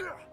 Rampage.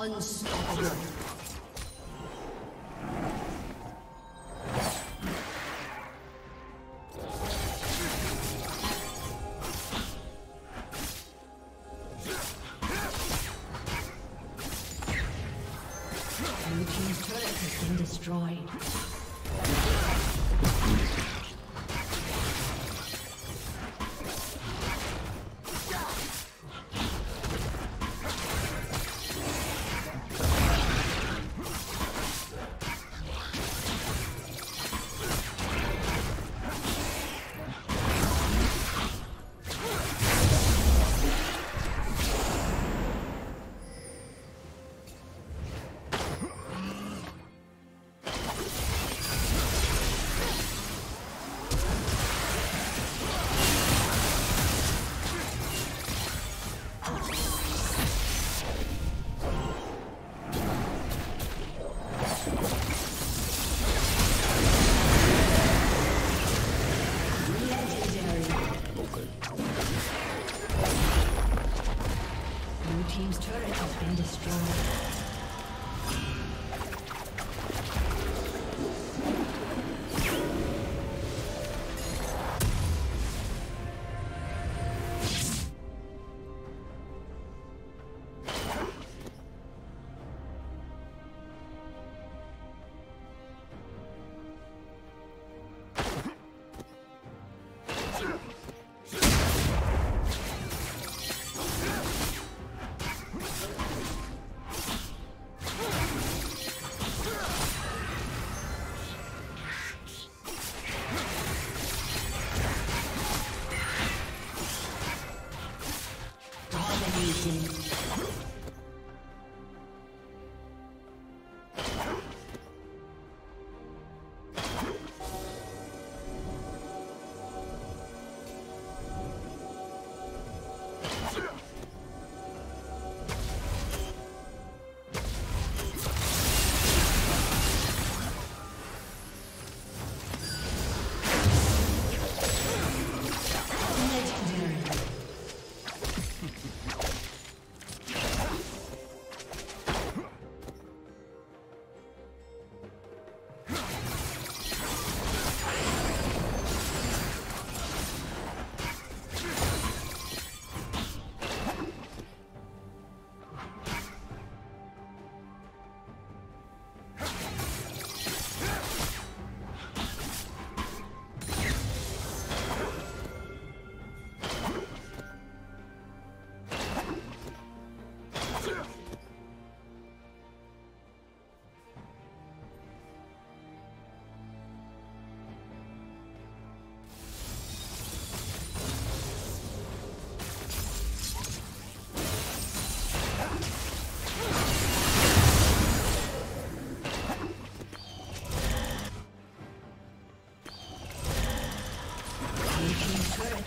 Unstoppable.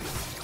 Yeah.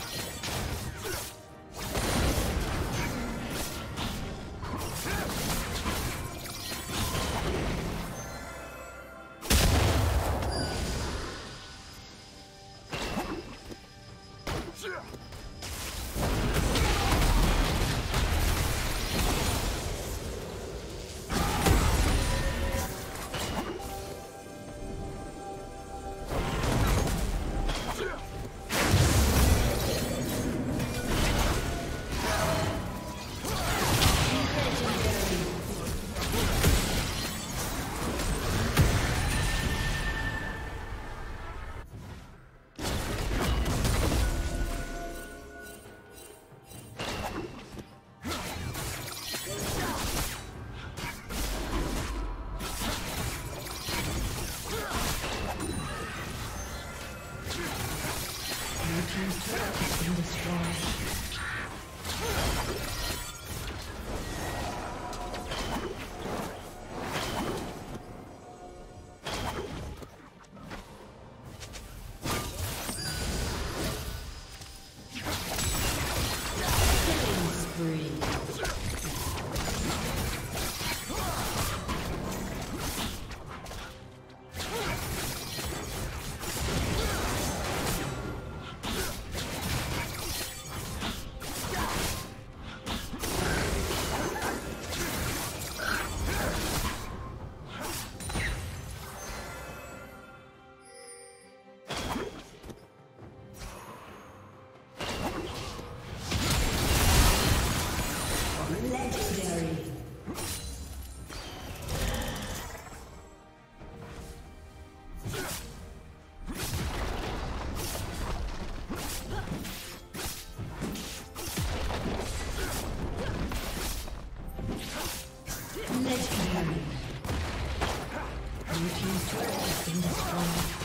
Has been destroyed.